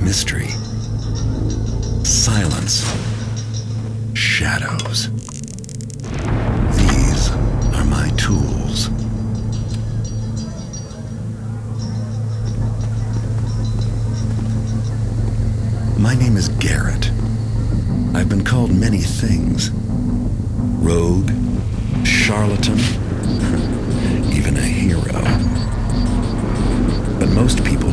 Mystery. Silence. Shadows. These are my tools. My name is Garrett. I've been called many things rogue, charlatan, even a hero. But most people